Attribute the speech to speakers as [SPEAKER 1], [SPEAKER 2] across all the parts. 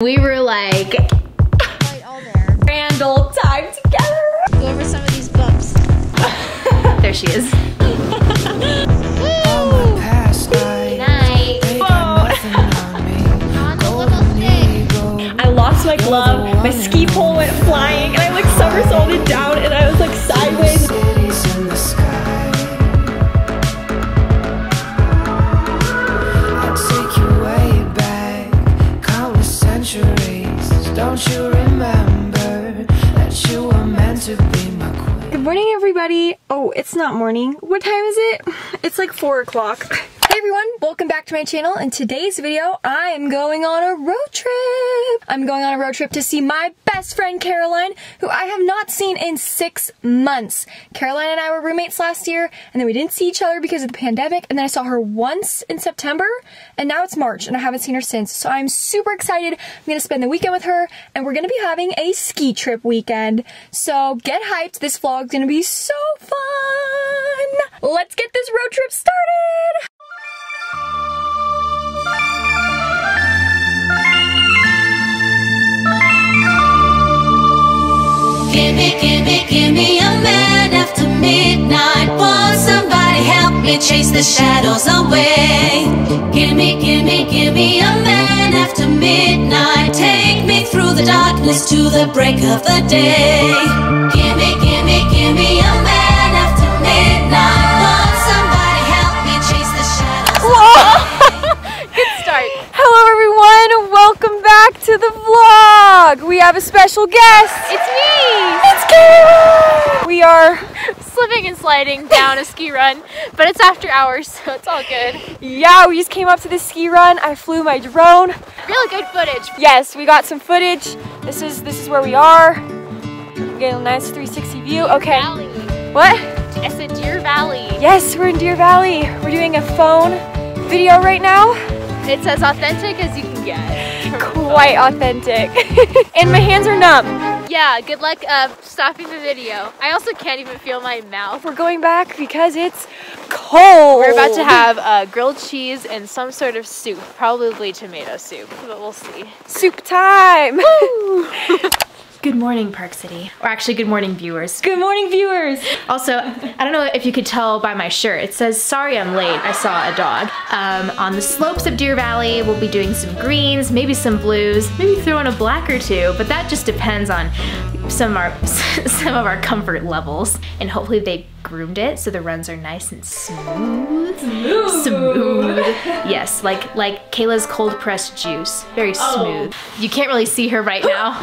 [SPEAKER 1] We were like
[SPEAKER 2] Right all
[SPEAKER 1] grand old time together.
[SPEAKER 2] Go over some of these bumps.
[SPEAKER 1] There she is.
[SPEAKER 2] Woo!
[SPEAKER 3] past night.
[SPEAKER 1] Night.
[SPEAKER 3] They got nothing on me.
[SPEAKER 2] On the little stick.
[SPEAKER 3] Go.
[SPEAKER 4] I lost my glove, my ski pole went flying, and I like somersaulted down and I was like sideways. Oh, it's not morning. What time is it? It's like four o'clock. Everyone, welcome back to my channel. In today's video, I am going on a road trip. I'm going on a road trip to see my best friend Caroline, who I have not seen in six months. Caroline and I were roommates last year, and then we didn't see each other because of the pandemic, and then I saw her once in September, and now it's March, and I haven't seen her since. So I'm super excited. I'm gonna spend the weekend with her, and we're gonna be having a ski trip weekend. So get hyped. This vlog's gonna be so fun. Let's get this road trip started.
[SPEAKER 5] Gimme, gimme, gimme a man after midnight. Won't somebody help me chase the shadows away? Gimme, gimme, gimme a man after midnight. Take me through the darkness to the break of the day. Gimme, gimme, gimme a man after midnight. Won't somebody help me chase the shadows away? Good start.
[SPEAKER 4] Hello everyone, welcome back to the vlog. We have a special guest.
[SPEAKER 6] It's me!
[SPEAKER 4] It's Caroline. We are,
[SPEAKER 6] Slipping and sliding down a ski run, but it's after hours, so it's all good.
[SPEAKER 4] yeah, we just came up to the ski run. I flew my drone.
[SPEAKER 6] Really good footage.
[SPEAKER 4] Yes, we got some footage. This is this is where we are. Getting a nice 360 view. Okay.
[SPEAKER 6] Valley.
[SPEAKER 4] What?
[SPEAKER 6] I said Deer Valley.
[SPEAKER 4] Yes, we're in Deer Valley. We're doing a phone video right now.
[SPEAKER 6] It's as authentic as you can get.
[SPEAKER 4] Quite authentic. and my hands are numb.
[SPEAKER 6] Yeah, good luck uh, stopping the video. I also can't even feel my mouth.
[SPEAKER 4] We're going back because it's cold.
[SPEAKER 6] We're about to have uh, grilled cheese and some sort of soup, probably tomato soup, but we'll see.
[SPEAKER 4] soup time.
[SPEAKER 1] Good morning, Park City. Or actually, good morning, viewers.
[SPEAKER 4] Good morning, viewers.
[SPEAKER 1] Also, I don't know if you could tell by my shirt. It says, sorry I'm late, I saw a dog. Um, on the slopes of Deer Valley, we'll be doing some greens, maybe some blues, maybe throw in a black or two, but that just depends on some of our, some of our comfort levels. And hopefully they groomed it so the runs are nice and smooth. Smooth. Smooth. yes, like, like Kayla's cold pressed juice. Very smooth. You can't really see her right now.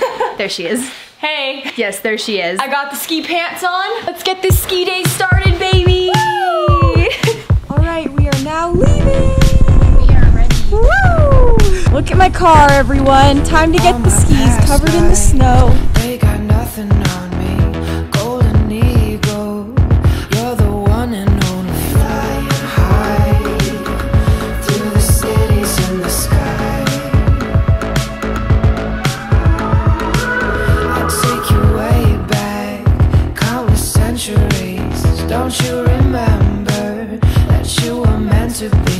[SPEAKER 1] there she is.
[SPEAKER 4] Hey,
[SPEAKER 1] Yes, there she is.
[SPEAKER 4] I got the ski pants on. Let's get this ski day started, baby. All right, we are now leaving.
[SPEAKER 6] We are ready.
[SPEAKER 4] Woo! Look at my car, everyone. Time to get oh the skis covered in the snow.
[SPEAKER 3] Don't you remember that you were meant to be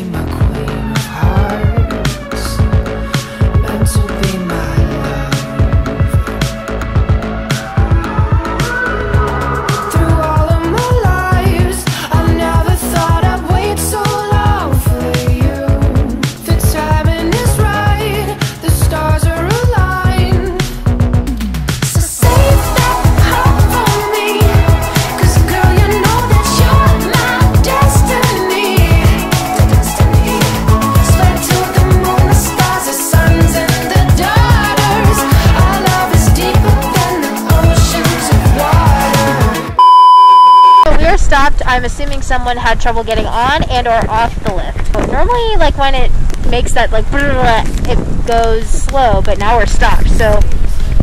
[SPEAKER 2] someone had trouble getting on and or off the lift. Normally, like when it makes that like it goes slow, but now we're stopped. So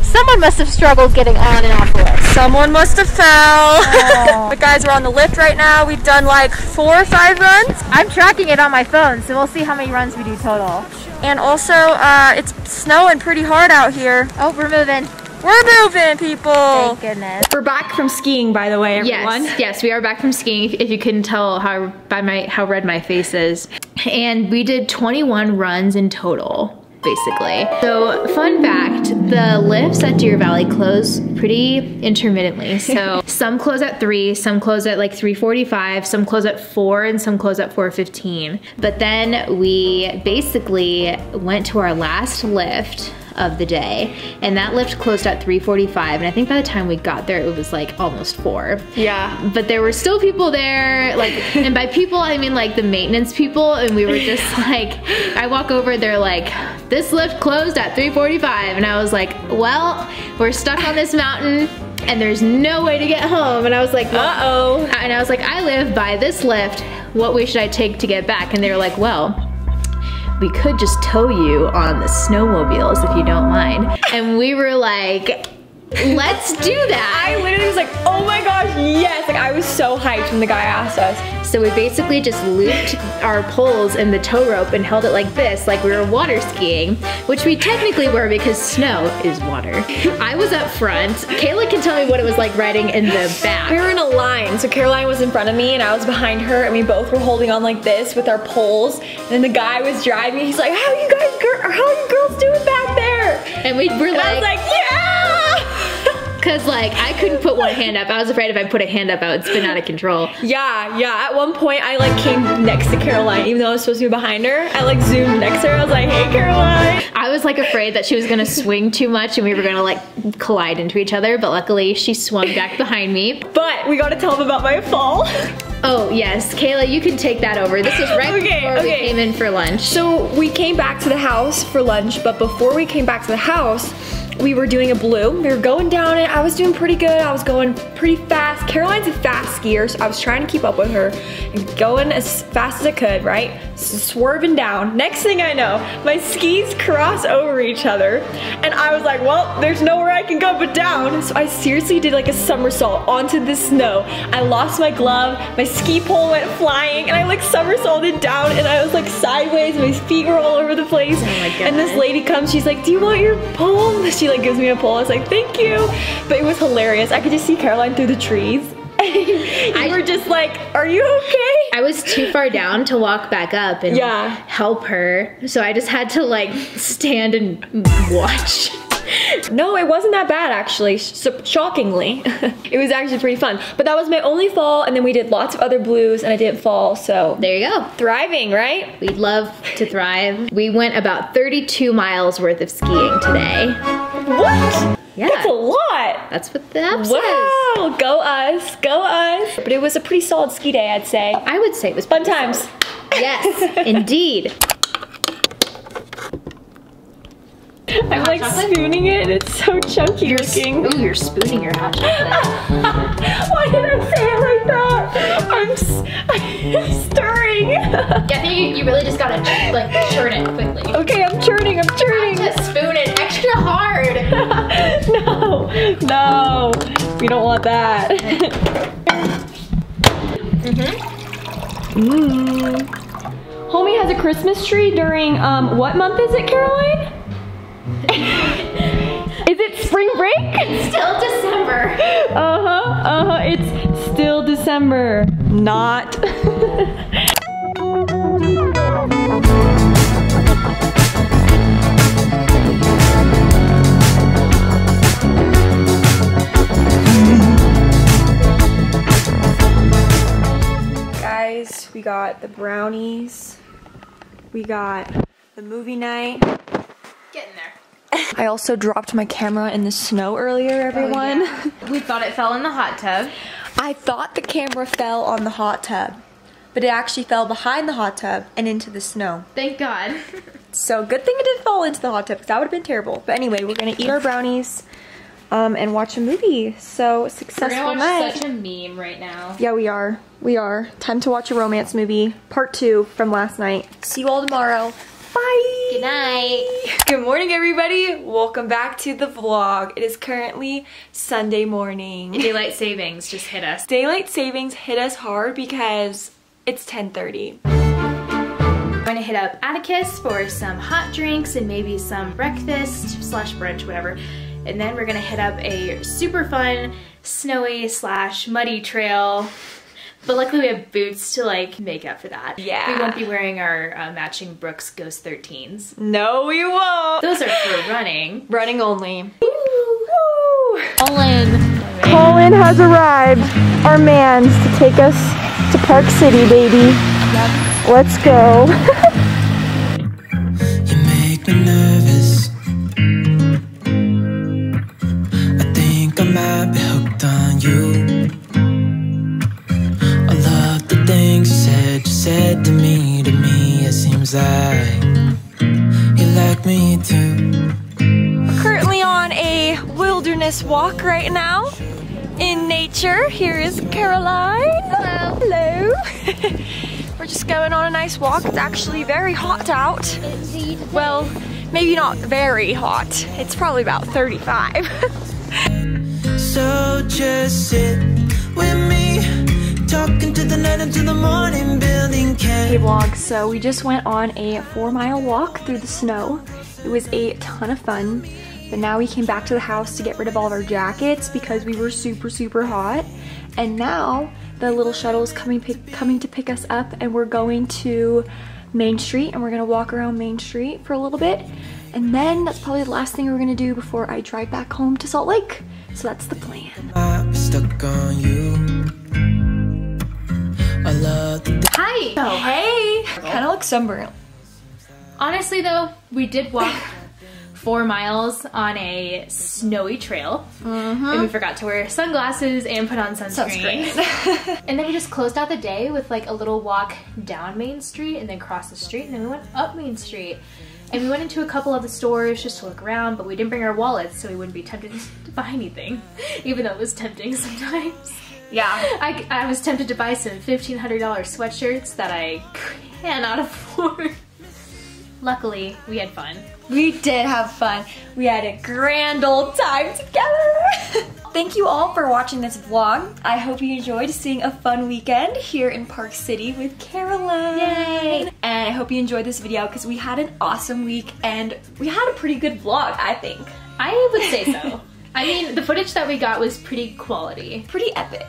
[SPEAKER 2] someone must have struggled getting on and off the lift.
[SPEAKER 4] Someone must have fell. the guys we're on the lift right now. We've done like four or five runs.
[SPEAKER 2] I'm tracking it on my phone, so we'll see how many runs we do total.
[SPEAKER 4] And also, uh, it's snowing pretty hard out here.
[SPEAKER 2] Oh, we're moving.
[SPEAKER 4] We're moving, people.
[SPEAKER 2] Thank goodness.
[SPEAKER 4] We're back from skiing, by the way, everyone.
[SPEAKER 1] Yes, yes, we are back from skiing. If, if you couldn't tell how by my how red my face is, and we did 21 runs in total. basically. So fun fact, the lifts at Deer Valley close pretty intermittently. So some close at three, some close at like 3.45, some close at four, and some close at 4.15. But then we basically went to our last lift of the day and that lift closed at 3.45 and I think by the time we got there it was like almost four.
[SPEAKER 4] Yeah.
[SPEAKER 1] But there were still people there, like, and by people I mean like the maintenance people, and we were just like, I walk over, they're like, this lift closed at 3:45, and I was like, well, we're stuck on this mountain, and there's no way to get home, and I was like,
[SPEAKER 4] Uh-oh.
[SPEAKER 1] Uh, and I was like, I live by this lift. What way should I take to get back? And they were like, well. We could just tow you on the snowmobiles if you don't mind. And we were like, let's do that.
[SPEAKER 4] I literally was like, oh my gosh, yes. Like I was so hyped when the guy asked us.
[SPEAKER 1] So we basically just looped our poles in the tow rope and held it like this, like we were water skiing, which we technically were because snow is water. I was up front. Kayla can tell me what it was like riding in the back.
[SPEAKER 4] We were in a line, so Caroline was in front of me and I was behind her, and we both were holding on like this with our poles. And then the guy was driving. He's like, "How you guys, how are you girls doing back there?"
[SPEAKER 1] And we were
[SPEAKER 4] And I was
[SPEAKER 1] like,
[SPEAKER 4] like, "Yeah."
[SPEAKER 1] Cause like I couldn't put one hand up. I was afraid if I put a hand up, I would spin out of control.
[SPEAKER 4] Yeah, yeah. At one point, I like came next to Caroline, even though I was supposed to be behind her. I like zoomed next to her. I was like, "Hey, Caroline."
[SPEAKER 1] I was like afraid that she was gonna swing too much and we were gonna like collide into each other, but luckily she swung back behind me.
[SPEAKER 4] But we got to tell them about my fall.
[SPEAKER 1] Oh yes, Kayla, you can take that over. This was right
[SPEAKER 4] Okay,
[SPEAKER 1] before
[SPEAKER 4] okay.
[SPEAKER 1] we came in for lunch.
[SPEAKER 4] So we came back to the house for lunch, but before we came back to the house, we were doing a blue. We were going down it. I was doing pretty good. I was going pretty fast. Caroline's a fast skier, so I was trying to keep up with her and going as fast as I could, right? Swerving down. Next thing I know, my skis cross over each other, and I was like, well, there's nowhere I can go but down. So I seriously did like a somersault onto the snow. I lost my glove, my ski pole went flying, and I like somersaulted down, and I was like sideways. My feet were all over the place.
[SPEAKER 1] Oh
[SPEAKER 4] and this lady comes, she's like, "Do you want your pole?" She like gives me a pole. I was like, "Thank you," but it was hilarious. I could just see Caroline through the trees. you
[SPEAKER 1] I-
[SPEAKER 4] were just like, "Are you okay?"
[SPEAKER 1] I was too far down to walk back up and
[SPEAKER 4] Yeah.
[SPEAKER 1] help her. So I just had to like stand and watch.
[SPEAKER 4] No, it wasn't that bad actually. Sh- shockingly, it was actually pretty fun. But that was my only fall, and then we did lots of other blues, and I didn't fall. So
[SPEAKER 1] There you go.
[SPEAKER 4] thriving, right?
[SPEAKER 1] We'd love to thrive. We went about 32 miles worth of skiing today.
[SPEAKER 4] What?
[SPEAKER 1] Yeah.
[SPEAKER 4] That's a lot.
[SPEAKER 1] That's what the app says.
[SPEAKER 4] Wow, go us, go us. But it was a pretty solid ski day, I'd say.
[SPEAKER 1] I would say it was
[SPEAKER 4] Fun times.
[SPEAKER 1] solid. Yes, indeed.
[SPEAKER 4] I'm like
[SPEAKER 1] chocolate?
[SPEAKER 4] spooning it. It's so chunky
[SPEAKER 1] You're,
[SPEAKER 4] looking.
[SPEAKER 1] ooh, you're spooning your hot chocolate.
[SPEAKER 4] Why did I say it like that? I'm, s- I'm stirring.
[SPEAKER 1] I think you, you really just gotta like churn it quickly.
[SPEAKER 4] okay, I'm churning. I'm churning. No, we don't want that. mm Homie has a Christmas tree during um what month is it, Caroline? is it spring break?
[SPEAKER 1] It's still December.
[SPEAKER 4] Uh huh. Uh huh. It's still December. Not. got the brownies. We got the movie night.
[SPEAKER 1] Get in there.
[SPEAKER 4] I also dropped my camera in the snow earlier, oh, everyone.
[SPEAKER 1] We thought it fell in the hot tub.
[SPEAKER 4] I thought the camera fell on the hot tub, but it actually fell behind the hot tub and into the snow.
[SPEAKER 1] Thank God.
[SPEAKER 4] So good thing it didn't fall into the hot tub because that would have been terrible. But anyway, we're gonna eat our brownies um, and watch a movie. So
[SPEAKER 1] We're
[SPEAKER 4] successful
[SPEAKER 1] gonna watch
[SPEAKER 4] night.
[SPEAKER 1] such a meme right now.
[SPEAKER 4] yeah, we are. We are. Time to watch a romance movie, part two from last night. See you all tomorrow. Bye.
[SPEAKER 1] Good night.
[SPEAKER 4] Good morning, everybody. Welcome back to the vlog. It is currently Sunday morning.
[SPEAKER 1] Daylight savings just hit us.
[SPEAKER 4] Daylight savings hit us hard because it's 10:30.
[SPEAKER 1] I'm gonna hit up Atticus for some hot drinks and maybe some breakfast slash brunch, whatever. And then we're gonna hit up a super fun, snowy slash muddy trail But luckily we have boots to like make up for that.
[SPEAKER 4] Yeah.
[SPEAKER 1] We won't be wearing our uh, matching Brooks Ghost 13s.
[SPEAKER 4] No, we won't.
[SPEAKER 1] Those are for running.
[SPEAKER 4] Running only.
[SPEAKER 1] Woo!
[SPEAKER 6] Olin.
[SPEAKER 4] Colin has arrived. Our man's to take us to Park City, baby. Let's go.
[SPEAKER 7] seems like you like me too.
[SPEAKER 4] Currently on a wilderness walk right now in nature. Here is Caroline. Hello. Hello. We're just going on a nice walk. It's actually very hot out. Well, maybe not very hot. It's probably about 35.
[SPEAKER 7] So just sit
[SPEAKER 4] Hey vlog, so we just went on a four mile walk through the snow. It was a ton of fun, but now we came back to the house to get rid of all of our jackets because we were super, super hot. And now the little shuttle is coming, pick, coming to pick us up and we're going to Main Street and we're gonna walk around Main Street for a little bit. And then that's probably the last thing we're gonna do before I drive back home to Salt Lake. So that's the plan.
[SPEAKER 1] Hi! Oh,
[SPEAKER 4] Hey! Kinda looks sunburned.
[SPEAKER 1] honestly though, we did walk four miles on a snowy trail. Mm-hmm. And we forgot to wear sunglasses and put on sunscreen. and then we just closed out the day with like a little walk down Main Street and then cross the street and then we went up Main Street. And we went into a couple of the stores just to look around, but we didn't bring our wallets so we wouldn't be tempted to buy anything, even though it was tempting sometimes.
[SPEAKER 4] Yeah.
[SPEAKER 1] I, I was tempted to buy some $1,500 sweatshirts that I cannot afford. Luckily, we had fun.
[SPEAKER 4] We did have fun. We had a grand old time together. Thank you all for watching this vlog. I hope you enjoyed seeing a fun weekend here in Park City with Caroline.
[SPEAKER 1] Yay!
[SPEAKER 4] And I hope you enjoyed this video because we had an awesome week and we had a pretty good vlog, I think.
[SPEAKER 1] I would say so. I mean, the footage that we got was pretty quality.
[SPEAKER 4] Pretty epic.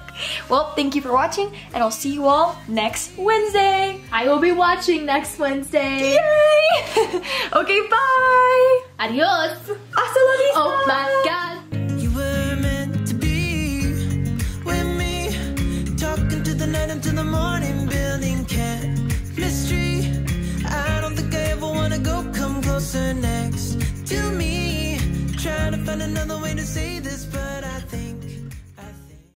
[SPEAKER 4] Well, thank you for watching and I'll see you all next Wednesday.
[SPEAKER 1] I will be watching next Wednesday.
[SPEAKER 4] Yay! okay, bye.
[SPEAKER 1] Adios!
[SPEAKER 4] Hasta la vista.
[SPEAKER 1] Oh my god!
[SPEAKER 7] You another way to say this.